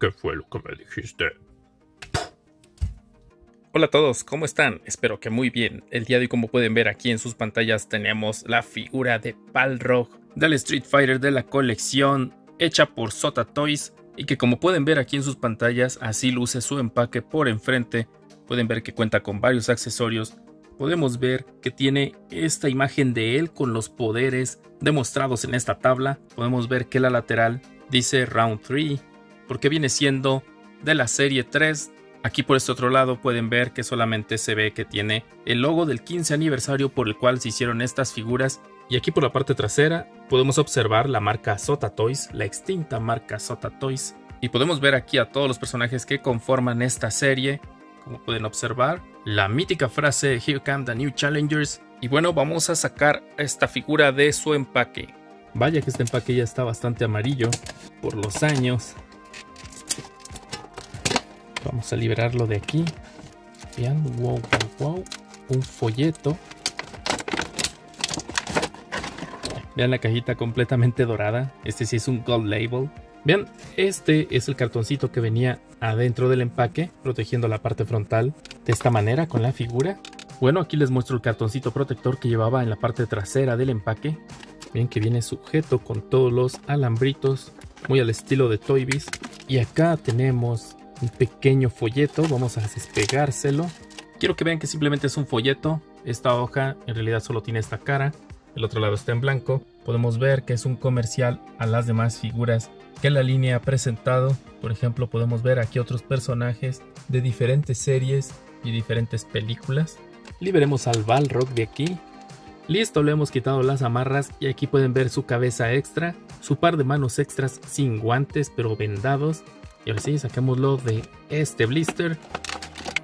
¿Qué fue lo que me dijiste? Hola a todos, ¿cómo están? Espero que muy bien. El día de hoy, como pueden ver aquí en sus pantallas, tenemos la figura de Balrog del Street Fighter de la colección hecha por Sota Toys y que como pueden ver aquí en sus pantallas, así luce su empaque por enfrente. Pueden ver que cuenta con varios accesorios. Podemos ver que tiene esta imagen de él con los poderes demostrados en esta tabla. Podemos ver que la lateral dice Round 3 porque viene siendo de la serie 3. Aquí por este otro lado pueden ver que solamente se ve que tiene el logo del 15 aniversario por el cual se hicieron estas figuras. Y aquí por la parte trasera podemos observar la marca Sota Toys, la extinta marca Sota Toys. Y podemos ver aquí a todos los personajes que conforman esta serie. Como pueden observar, la mítica frase Here come the new challengers. Y bueno, vamos a sacar esta figura de su empaque. Vaya que este empaque ya está bastante amarillo por los años. Vamos a liberarlo de aquí. Vean, wow, wow, wow. Un folleto. Vean la cajita completamente dorada. Este sí es un gold label. Vean, este es el cartoncito que venía adentro del empaque, protegiendo la parte frontal de esta manera con la figura. Bueno, aquí les muestro el cartoncito protector que llevaba en la parte trasera del empaque. Bien que viene sujeto con todos los alambritos, muy al estilo de Toy Biz. Y acá tenemos un pequeño folleto, vamos a despegárselo. Quiero que vean que simplemente es un folleto, esta hoja en realidad solo tiene esta cara, el otro lado está en blanco. Podemos ver que es un comercial a las demás figuras que la línea ha presentado. Por ejemplo, podemos ver aquí otros personajes de diferentes series y diferentes películas. Liberemos al Balrog de aquí. Listo, le hemos quitado las amarras y aquí pueden ver su cabeza extra, su par de manos extras sin guantes pero vendados y ahora sí, saquémoslo de este blister.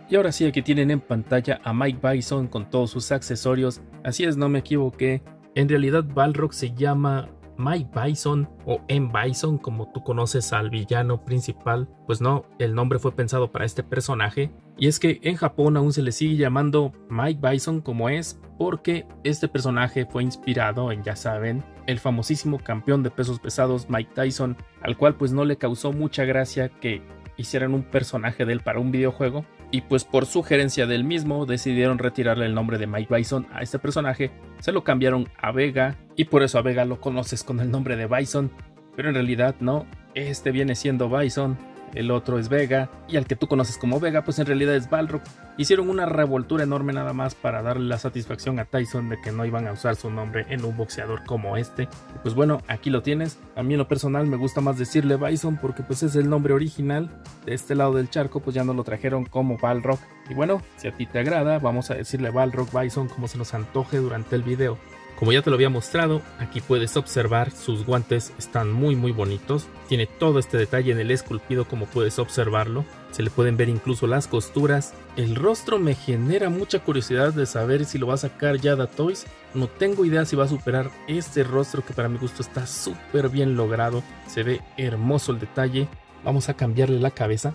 Y ahora sí, aquí tienen en pantalla a Mike Bison con todos sus accesorios. Así es, no me equivoqué. En realidad Balrog se llama Mike Bison o M. Bison como tú conoces al villano principal. Pues no, el nombre fue pensado para este personaje. Y es que en Japón aún se le sigue llamando Mike Bison como es porque este personaje fue inspirado en, ya saben, el famosísimo campeón de pesos pesados Mike Tyson, al cual pues no le causó mucha gracia que hicieran un personaje de él para un videojuego, y pues por sugerencia del mismo decidieron retirarle el nombre de Mike Bison a este personaje, se lo cambiaron a Vega, y por eso a Vega lo conoces con el nombre de Bison, pero en realidad no, este viene siendo Bison, el otro es Vega, y al que tú conoces como Vega, pues en realidad es Balrog. Hicieron una revoltura enorme nada más para darle la satisfacción a Tyson de que no iban a usar su nombre en un boxeador como este. pues bueno, aquí lo tienes. A mí en lo personal me gusta más decirle Bison porque pues es el nombre original. De este lado del charco pues ya no lo trajeron como Balrog. Y bueno, si a ti te agrada, vamos a decirle Balrog Bison como se nos antoje durante el video. Como ya te lo había mostrado, aquí puedes observar sus guantes están muy muy bonitos. Tiene todo este detalle en el esculpido como puedes observarlo. Se le pueden ver incluso las costuras. El rostro me genera mucha curiosidad de saber si lo va a sacar Yada Toys. No tengo idea si va a superar este rostro que para mi gusto está súper bien logrado. Se ve hermoso el detalle. Vamos a cambiarle la cabeza.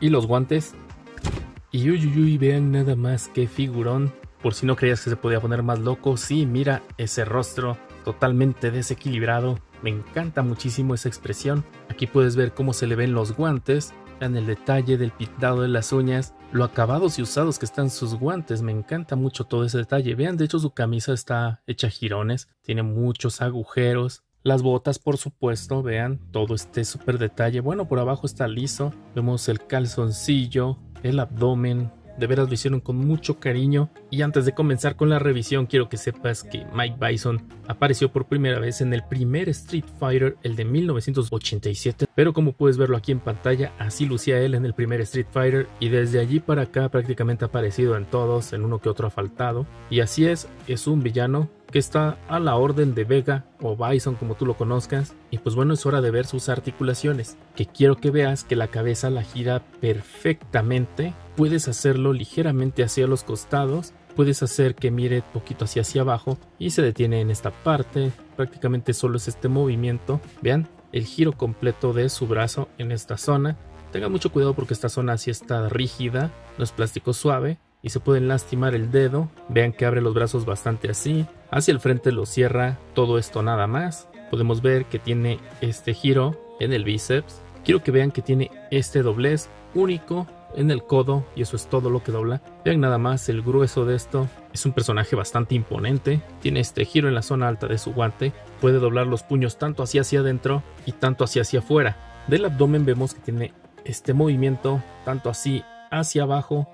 Y los guantes. Y uy, uy, uy, vean nada más que figurón. Por si no creías que se podía poner más loco, sí, mira ese rostro totalmente desequilibrado. Me encanta muchísimo esa expresión. Aquí puedes ver cómo se le ven los guantes, en el detalle del pintado de las uñas, lo acabados y usados que están sus guantes. Me encanta mucho todo ese detalle. Vean, de hecho su camisa está hecha jirones, tiene muchos agujeros. Las botas, por supuesto, vean todo este súper detalle. Bueno, por abajo está liso. Vemos el calzoncillo, el abdomen, de veras lo hicieron con mucho cariño. Y antes de comenzar con la revisión, quiero que sepas que Mike Bison apareció por primera vez en el primer Street Fighter, el de 1987. Pero como puedes verlo aquí en pantalla, así lucía él en el primer Street Fighter. Y desde allí para acá prácticamente ha aparecido en todos, en uno que otro ha faltado. Y así es, es un villano que está a la orden de Vega o Bison como tú lo conozcas. Y pues bueno, es hora de ver sus articulaciones, que quiero que veas que la cabeza la gira perfectamente. Puedes hacerlo ligeramente hacia los costados, puedes hacer que mire poquito hacia hacia abajo y se detiene en esta parte. Prácticamente solo es este movimiento. Vean el giro completo de su brazo en esta zona. Tenga mucho cuidado porque esta zona sí está rígida, no es plástico suave, y se pueden lastimar el dedo. Vean que abre los brazos bastante así. Hacia el frente lo cierra. Todo esto nada más. Podemos ver que tiene este giro en el bíceps. Quiero que vean que tiene este doblez único en el codo y eso es todo lo que dobla. Vean nada más el grueso de esto. Es un personaje bastante imponente. Tiene este giro en la zona alta de su guante. Puede doblar los puños tanto hacia hacia adentro y tanto hacia hacia afuera. Del abdomen vemos que tiene este movimiento tanto así hacia abajo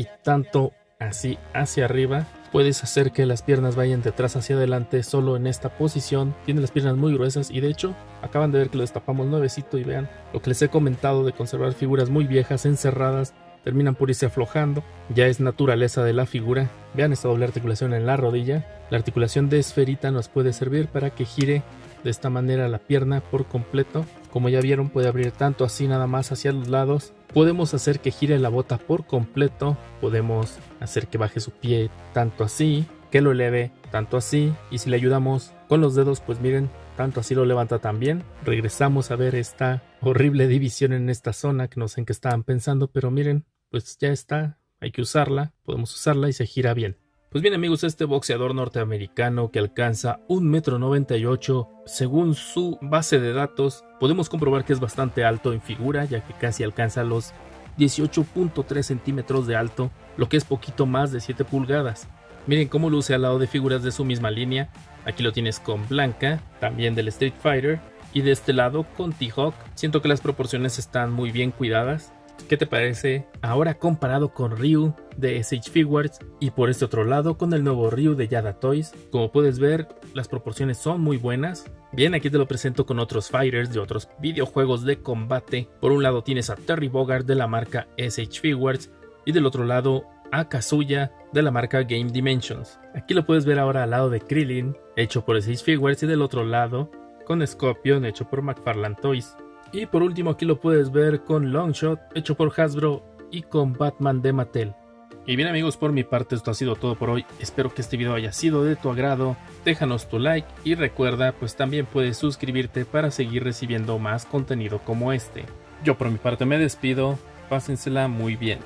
y tanto así hacia arriba. Puedes hacer que las piernas vayan de atrás hacia adelante solo en esta posición. Tiene las piernas muy gruesas y de hecho acaban de ver que lo destapamos nuevecito y vean lo que les he comentado de conservar figuras muy viejas encerradas. Terminan por irse aflojando. Ya es naturaleza de la figura. Vean esta doble articulación en la rodilla. La articulación de esferita nos puede servir para que gire de esta manera la pierna por completo. Como ya vieron puede abrir tanto así nada más hacia los lados. Podemos hacer que gire la bota por completo. Podemos hacer que baje su pie tanto así. Que lo eleve tanto así. Y si le ayudamos con los dedos pues miren tanto así lo levanta también. Regresamos a ver esta horrible división en esta zona que no sé en qué estaban pensando. Pero miren pues ya está. Hay que usarla. Podemos usarla y se gira bien. Pues bien amigos, este boxeador norteamericano que alcanza 1,98 m, según su base de datos, podemos comprobar que es bastante alto en figura, ya que casi alcanza los 18.3 centímetros de alto, lo que es poquito más de 7 pulgadas. Miren cómo luce al lado de figuras de su misma línea, aquí lo tienes con Blanca, también del Street Fighter, y de este lado con T-Hawk. Siento que las proporciones están muy bien cuidadas, ¿Qué te parece ahora comparado con Ryu de SH Figures y por este otro lado con el nuevo Ryu de Yada Toys? Como puedes ver, las proporciones son muy buenas. Bien, aquí te lo presento con otros fighters de otros videojuegos de combate. Por un lado tienes a Terry Bogard de la marca SH Figures y del otro lado a Kazuya de la marca Game Dimensions. Aquí lo puedes ver ahora al lado de Krillin, hecho por SH Figures, y del otro lado con Scorpion, hecho por McFarlane Toys. Y por último aquí lo puedes ver con Longshot, hecho por Hasbro, y con Batman de Mattel. Y bien amigos, por mi parte esto ha sido todo por hoy. Espero que este video haya sido de tu agrado. Déjanos tu like y recuerda, pues también puedes suscribirte para seguir recibiendo más contenido como este. Yo por mi parte me despido. Pásensela muy bien.